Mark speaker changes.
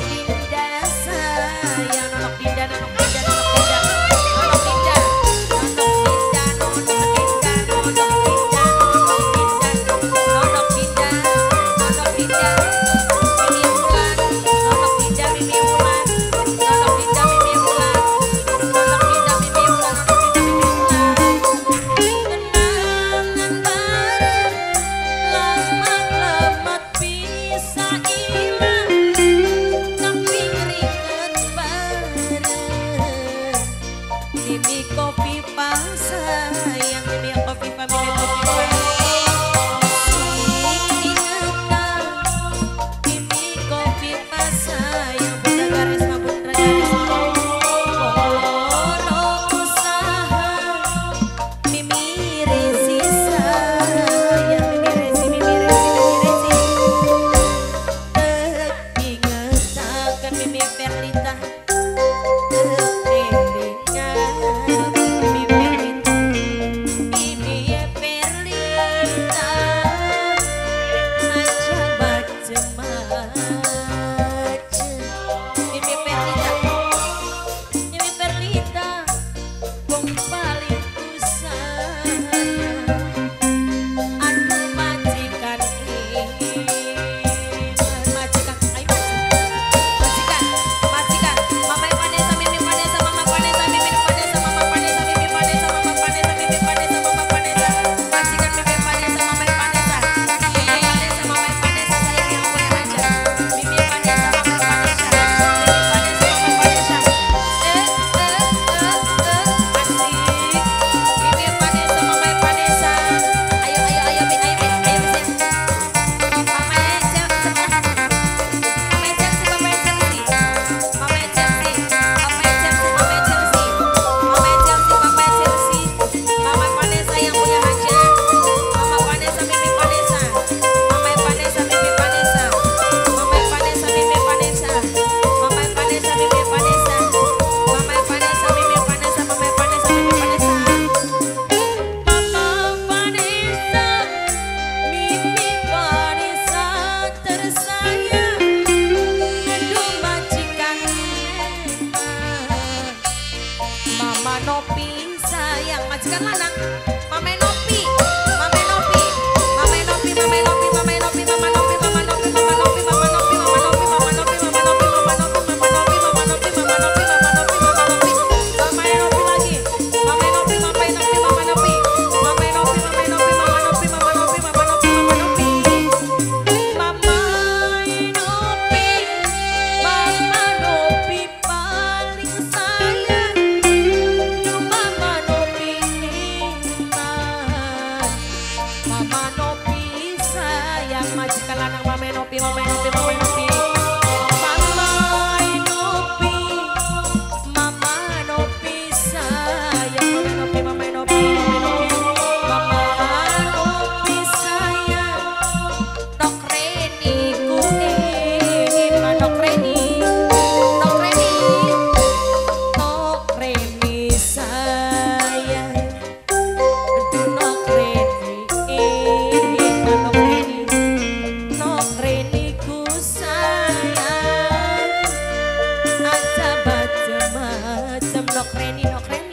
Speaker 1: She. Macam-macam Nok Reni